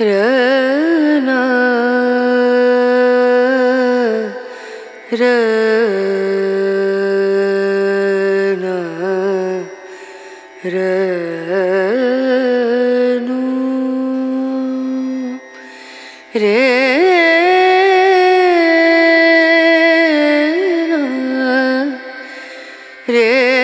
रना रना रनु रे रे